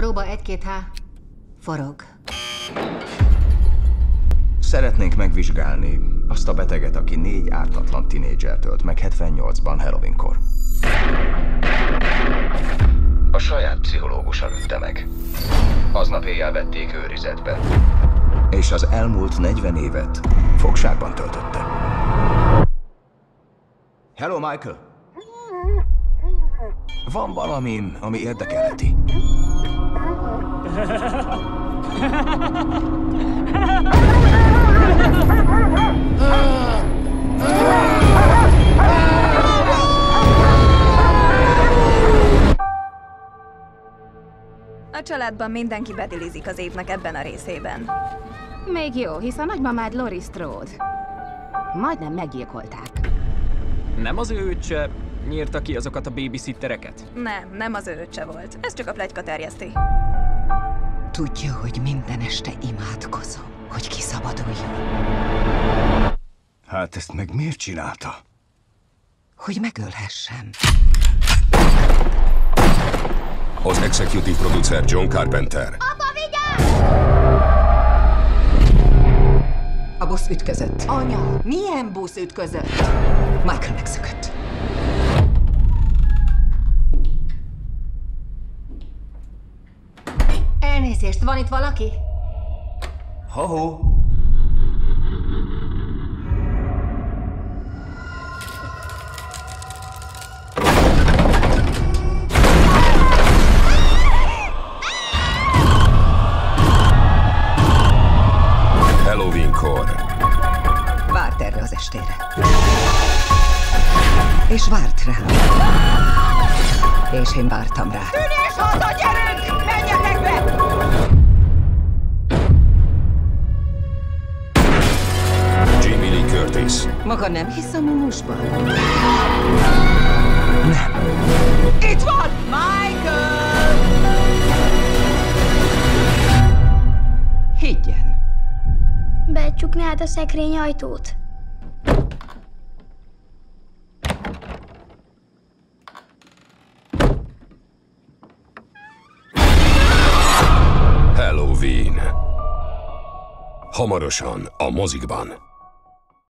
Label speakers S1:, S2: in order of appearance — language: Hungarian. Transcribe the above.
S1: Próba egy-két H. Forog.
S2: Szeretnénk megvizsgálni azt a beteget, aki négy ártatlan tinédzsert ölt meg 78-ban Halloweenkor. A saját pszichológusa lőtte meg. Aznap éjjel vették őrizetbe. És az elmúlt 40 évet fogságban töltötte. Hello, Michael! Van valami, ami érdekelheti.
S3: A családban mindenki bedilizik az évnek ebben a részében.
S1: Még jó, hisz a nagymamád Lori Strode. Majdnem meggyilkolták.
S4: Nem az ő öccse nyírta ki azokat a babysittereket?
S3: Nem, nem az ő öccse volt. Ez csak a plegyka terjeszti.
S5: Tudja, hogy minden este imádkozom, hogy kiszabaduljon.
S2: Hát ezt meg miért csinálta?
S5: Hogy megölhessem.
S6: Az executive producer John Carpenter.
S5: A busz ütközött. Anya, milyen busz ütközött? Michael megszökött.
S1: Elnézést, van itt valaki?
S2: Ho-ho!
S6: Halloweenkor.
S5: Várt erre az estére. És várt rám. És én vártam rá.
S6: Jamie Curtis.
S5: Maga nem hisz a mumusban? Nem. Itt van! Michael! Higgyen.
S7: Becsuknád a szekrény ajtót?
S6: Halloween. Hamarosan a mozikban.